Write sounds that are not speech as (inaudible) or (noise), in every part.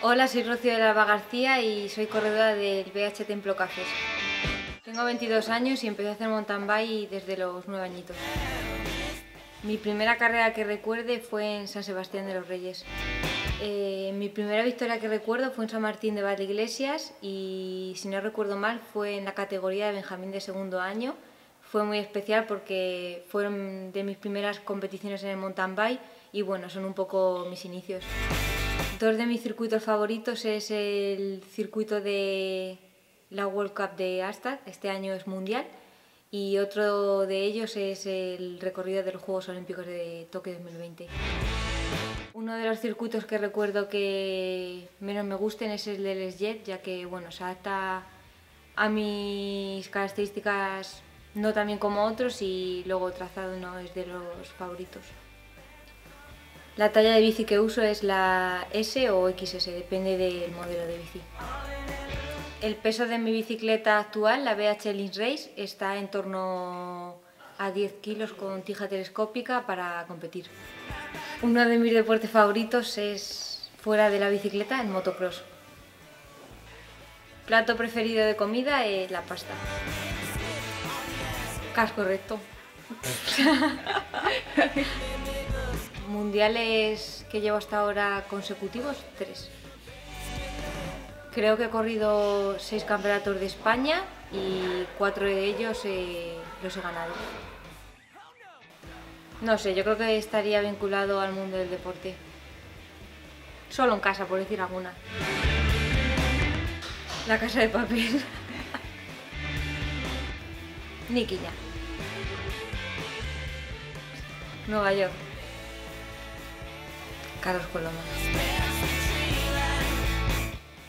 Hola, soy Rocío de la Alba García y soy corredora del BH Templo Cafés. Tengo 22 años y empecé a hacer mountain bike desde los 9 añitos. Mi primera carrera que recuerde fue en San Sebastián de los Reyes. Eh, mi primera victoria que recuerdo fue en San Martín de Iglesias y si no recuerdo mal fue en la categoría de Benjamín de segundo año. Fue muy especial porque fueron de mis primeras competiciones en el mountain bike y bueno, son un poco mis inicios. Dos de mis circuitos favoritos es el circuito de la World Cup de Astad, este año es mundial, y otro de ellos es el recorrido de los Juegos Olímpicos de Tokio 2020. Uno de los circuitos que recuerdo que menos me gusten es el del Jet, ya que bueno, se adapta a mis características no tan bien como otros y luego trazado no es de los favoritos. La talla de bici que uso es la S o XS, depende del modelo de bici. El peso de mi bicicleta actual, la BH Link Race, está en torno a 10 kilos con tija telescópica para competir. Uno de mis deportes favoritos es fuera de la bicicleta, el motocross. Plato preferido de comida es la pasta. Casco recto. (laughs) Mundiales que llevo hasta ahora consecutivos, tres. Creo que he corrido seis campeonatos de España y cuatro de ellos eh, los he ganado. No sé, yo creo que estaría vinculado al mundo del deporte. Solo en casa, por decir alguna. La casa de papel. (laughs) Niquilla. Nueva York. Carlos Coloma.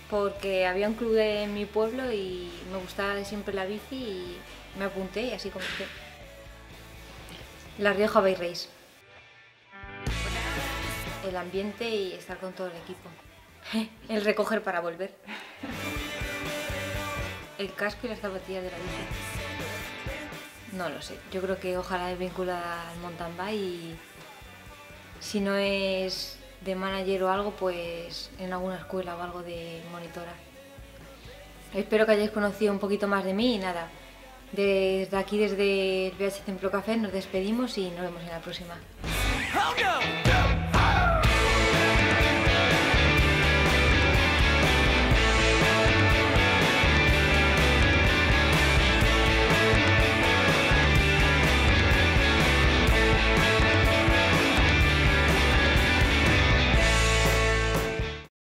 Porque había un club en mi pueblo y me gustaba siempre la bici y me apunté y así comencé. La Rioja Bay. El ambiente y estar con todo el equipo. (laughs) El recoger para volver. El casco y las zapatillas de la bici. No lo sé. Yo creo que ojalá es vinculada al mountain bike y si no es de manager o algo, pues en alguna escuela o algo de monitora. Espero que hayáis conocido un poquito más de mí y nada. Desde aquí, desde el VH Templo Café, nos despedimos y nos vemos en la próxima.